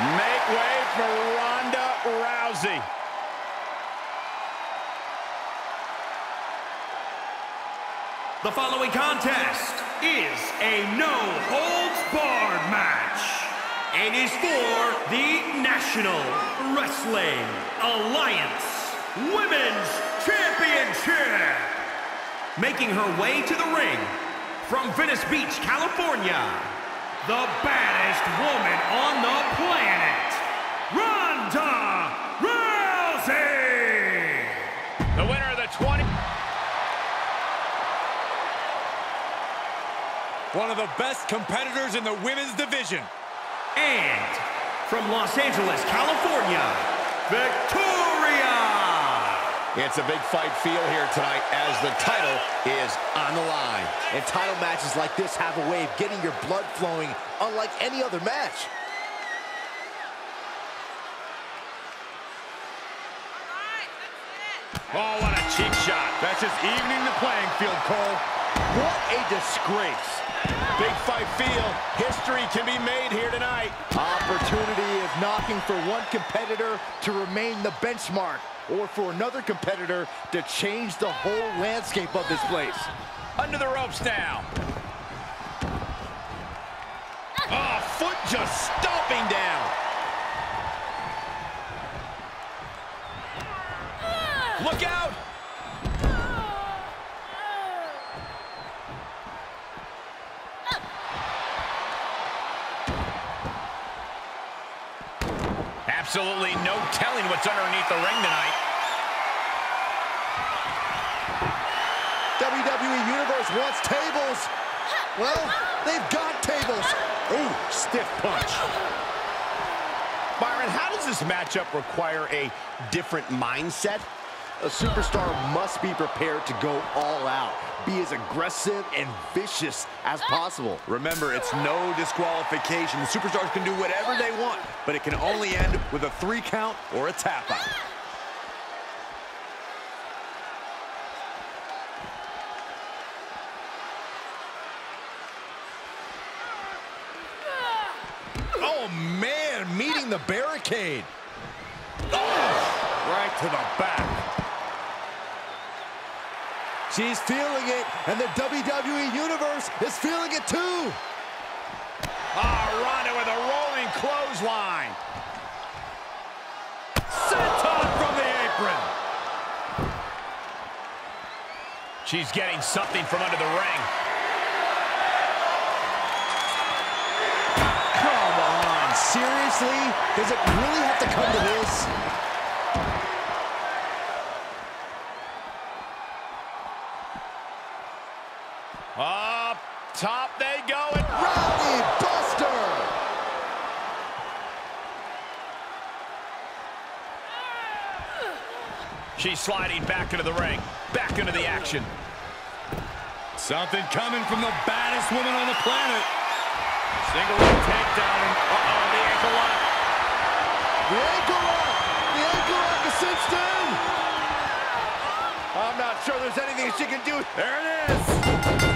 way for Ronda Rousey. The following contest is a no-holds-barred match. It is for the National Wrestling Alliance Women's Championship. Making her way to the ring from Venice Beach, California, the baddest woman on the planet, Ronda Rousey! The winner of the 20... One of the best competitors in the women's division. And from Los Angeles, California, Victoria! It's a big fight feel here tonight as the title is on the line. And title matches like this have a way of getting your blood flowing unlike any other match. Oh, what a cheap shot. That's just evening the playing field, Cole. What a disgrace. Big fight feel. History can be made here tonight. Opportunity is knocking for one competitor to remain the benchmark or for another competitor to change the whole landscape of this place. Under the ropes now. Oh, foot just stomping Absolutely no telling what's underneath the ring tonight. WWE Universe wants tables. Well, they've got tables. Ooh, stiff punch. Byron, how does this matchup require a different mindset? A superstar must be prepared to go all out. Be as aggressive and vicious as possible. Remember, it's no disqualification. The superstars can do whatever they want, but it can only end with a three count or a tap out. Oh, man, meeting the barricade. Oh, right to the back. She's feeling it, and the WWE Universe is feeling it too. Ah, Ronda with a rolling clothesline. Senton from the apron. She's getting something from under the ring. Come on, seriously? Does it really have to come to this? Up top they go. And Rodney Buster! she's sliding back into the ring. Back into the action. Something coming from the baddest woman on the planet. Single leg takedown. And, uh-oh, the ankle lock. The ankle lock! The ankle lock is cinched in! I'm not sure there's anything she can do. There it is.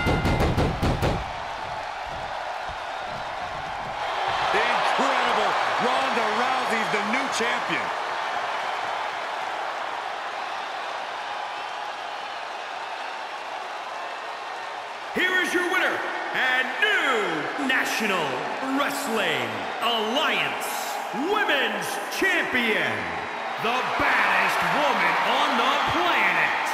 Champion. Here is your winner and new National Wrestling Alliance Women's Champion, the baddest woman on the planet,